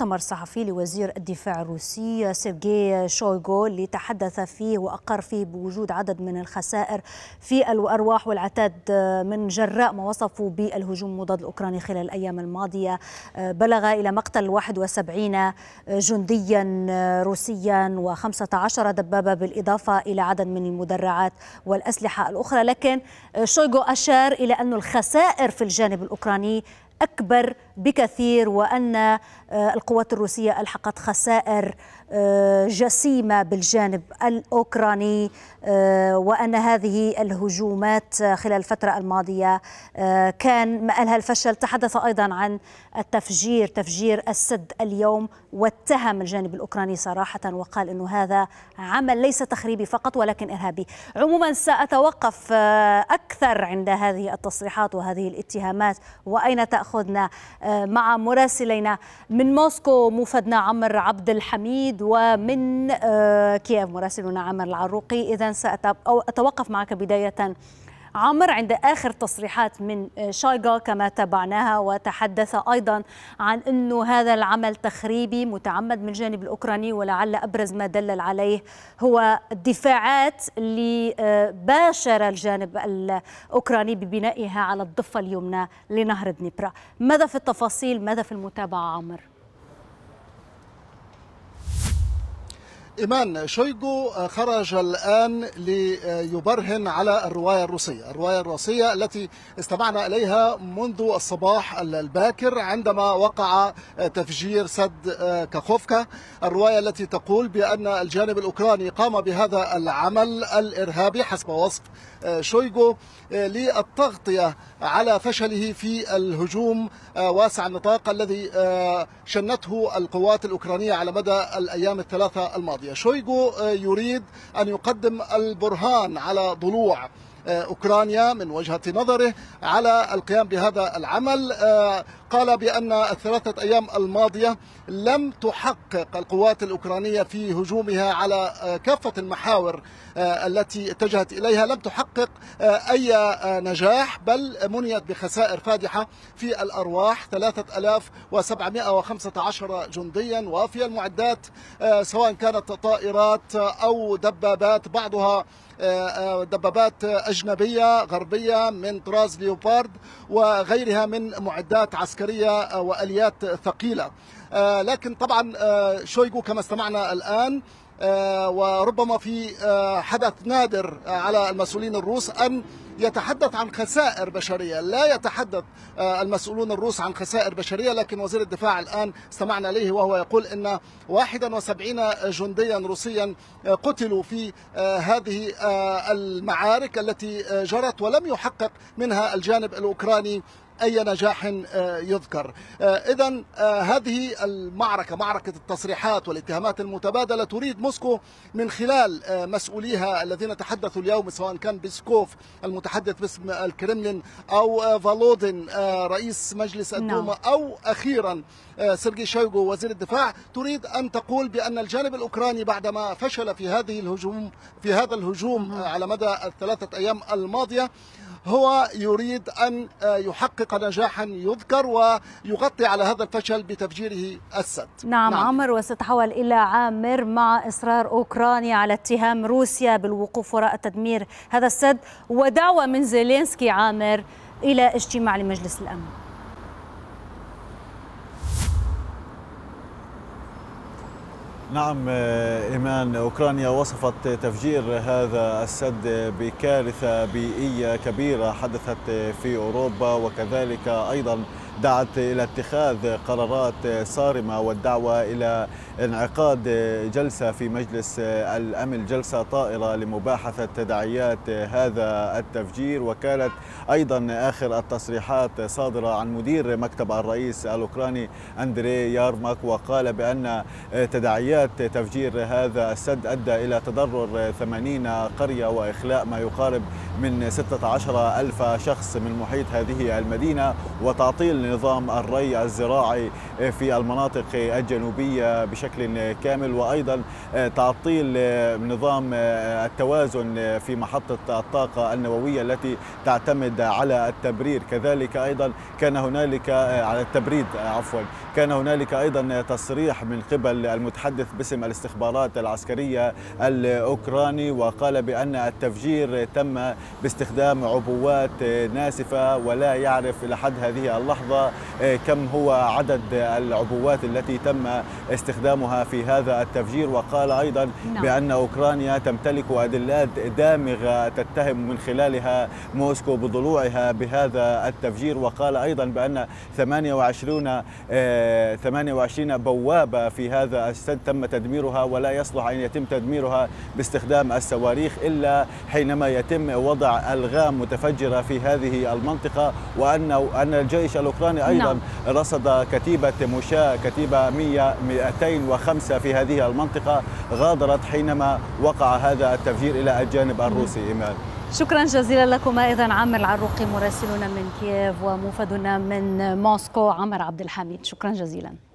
مؤتمر صحفي لوزير الدفاع الروسي سيرجي شويغو اللي تحدث فيه وأقر فيه بوجود عدد من الخسائر في الأرواح والعتاد من جراء ما وصفوا بالهجوم المضاد الأوكراني خلال الأيام الماضية. بلغ إلى مقتل 71 جنديا روسيا و15 دبابة بالإضافة إلى عدد من المدرعات والأسلحة الأخرى. لكن شويغو أشار إلى أن الخسائر في الجانب الأوكراني أكبر بكثير وأن القوات الروسية ألحقت خسائر جسيمة بالجانب الأوكراني وأن هذه الهجومات خلال الفترة الماضية كان مآلها الفشل. تحدث أيضا عن التفجير تفجير السد اليوم واتهم الجانب الأوكراني صراحة وقال أنه هذا عمل ليس تخريبي فقط ولكن إرهابي. عموما سأتوقف أكثر عند هذه التصريحات وهذه الاتهامات. وأين تأخذنا؟ مع مراسلينا من موسكو موفدنا عمر عبد الحميد ومن كييف. مراسلنا عمر العروقي. إذا سأتوقف معك بداية. عمر عند آخر تصريحات من شايغا كما تابعناها وتحدث أيضا عن أنه هذا العمل تخريبي متعمد من الجانب الأوكراني ولعل أبرز ما دلل عليه هو الدفاعات اللي باشر الجانب الأوكراني ببنائها على الضفة اليمنى لنهر دنيبرا ماذا في التفاصيل ماذا في المتابعة عمر؟ إيمان شويغو خرج الآن ليبرهن على الرواية الروسية. الرواية الروسية التي استمعنا إليها منذ الصباح الباكر عندما وقع تفجير سد كاخوفكا. الرواية التي تقول بأن الجانب الأوكراني قام بهذا العمل الإرهابي حسب وصف شويغو للتغطية على فشله في الهجوم واسع النطاق الذي شنته القوات الأوكرانية على مدى الأيام الثلاثة الماضية. شويغو يريد أن يقدم البرهان على ضلوع أوكرانيا من وجهة نظره على القيام بهذا العمل قال بأن الثلاثة أيام الماضية لم تحقق القوات الأوكرانية في هجومها على كافة المحاور التي اتجهت إليها. لم تحقق أي نجاح بل منيت بخسائر فادحة في الأرواح 3715 جنديا. وفي المعدات سواء كانت طائرات أو دبابات بعضها دبابات أجنبية غربية من طراز ليوبارد وغيرها من معدات عسكرية. وأليات ثقيلة. لكن طبعا شويغو كما استمعنا الآن وربما في حدث نادر على المسؤولين الروس أن يتحدث عن خسائر بشرية. لا يتحدث المسؤولون الروس عن خسائر بشرية لكن وزير الدفاع الآن استمعنا إليه وهو يقول أن 71 جنديا روسيا قتلوا في هذه المعارك التي جرت ولم يحقق منها الجانب الأوكراني أي نجاح يذكر. إذا هذه المعركة معركة التصريحات والاتهامات المتبادلة تريد موسكو من خلال مسؤوليها الذين تحدثوا اليوم سواء كان بيسكوف المتحدث باسم الكرملين أو فالودين رئيس مجلس الدوما أو أخيرا سيرجي شويغو وزير الدفاع. تريد أن تقول بأن الجانب الأوكراني بعدما فشل في هذه الهجوم في هذا الهجوم على مدى الثلاثة أيام الماضية هو يريد أن يحقق نجاحا يذكر ويغطي على هذا الفشل بتفجيره السد. نعم, نعم. عمر وستتحول إلى عامر مع إصرار أوكرانيا على اتهام روسيا بالوقوف وراء تدمير هذا السد. ودعوة من زيلينسكي عامر إلى اجتماع لمجلس الأمن. نعم إيمان أوكرانيا وصفت تفجير هذا السد بكارثة بيئية كبيرة حدثت في أوروبا وكذلك أيضا دعت إلى اتخاذ قرارات صارمة والدعوة إلى انعقاد جلسة في مجلس الأمن جلسة طائرة لمباحثة تداعيات هذا التفجير. وكانت أيضا آخر التصريحات صادرة عن مدير مكتب الرئيس الأوكراني أندري يارماك وقال بأن تداعيات تفجير هذا السد أدى إلى تضرر 80 قرية وإخلاء ما يقارب من 16 ألف شخص من محيط هذه المدينة وتعطيل نظام الري الزراعي في المناطق الجنوبية بشكل كامل. وأيضا تعطيل نظام التوازن في محطة الطاقة النووية التي تعتمد على التبرير كذلك أيضا كان هنالك على التبريد عفوا كان هنالك أيضا تصريح من قبل المتحدث باسم الاستخبارات العسكرية الأوكراني وقال بأن التفجير تم باستخدام عبوات ناسفة ولا يعرف إلى حد هذه اللحظة كم هو عدد العبوات التي تم استخدامها في هذا التفجير وقال أيضا نعم. بأن أوكرانيا تمتلك أدلات دامغة تتهم من خلالها موسكو بضلوعها بهذا التفجير وقال أيضا بأن 28 28 بوابة في هذا السد تم تدميرها ولا يصلح أن يتم تدميرها باستخدام الصواريخ إلا حينما يتم وضع ألغام متفجرة في هذه المنطقة وأن أن الجيش الأوكراني أيضا نعم. رصد كتيبة مشاة كتيبة 100 205 في هذه المنطقة غادرت حينما وقع هذا التفجير إلى الجانب الروسي. إيمان. شكرا جزيلا لكما اذا عامر العروقي مراسلنا من كييف وموفدنا من موسكو عمر عبد الحميد. شكرا جزيلا.